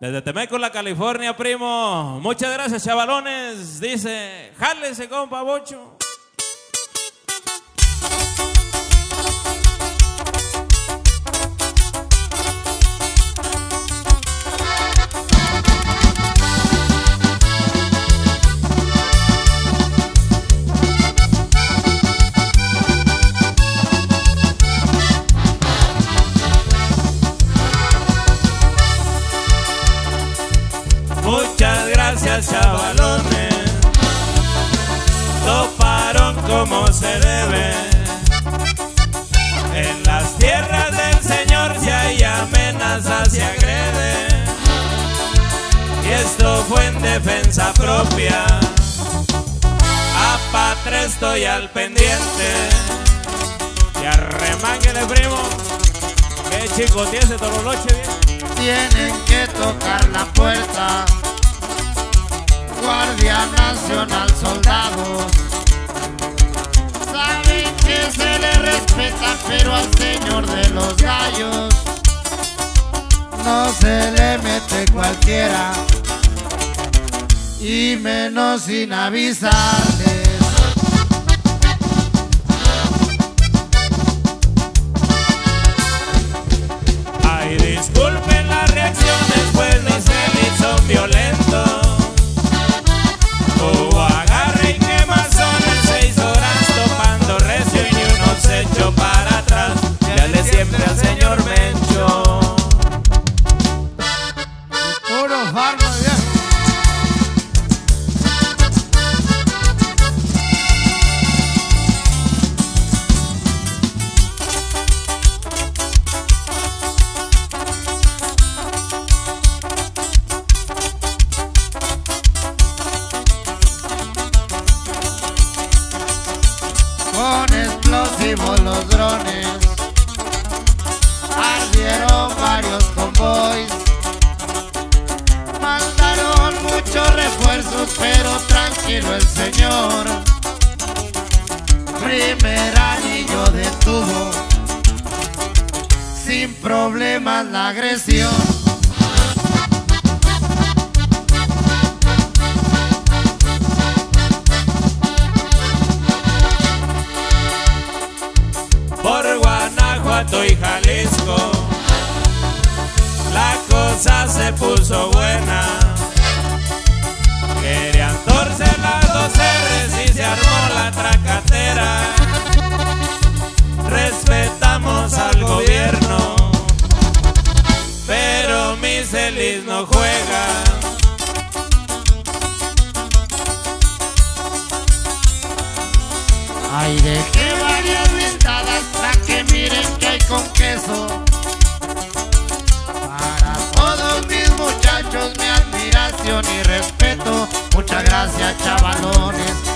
Desde Temécula, California, primo. Muchas gracias, chavalones. Dice, jálese, compa, bocho. Muchas gracias, chavalones. Toparon como se debe. En las tierras del Señor si hay amenazas se agrede. Y esto fue en defensa propia. A patria estoy al pendiente. Y arremánguele, primo. Que chico, tiene toroloche bien. tienen que tocar la puerta. Nacional, soldados. Saben que se le respeta, pero al señor de los gallos no se le mete cualquiera. Y menos sin avisarles. Con explosivos los drones ardieron varios convoys. Pero tranquilo el señor. Primer anillo detuvo sin problemas la agresión. Por Guanajuato y Jalisco, mi Celis no juega. Ay, dejé varias dentadas para que miren que hay con queso. Para todos mis muchachos, mi admiración y respeto. Muchas gracias, chavalones.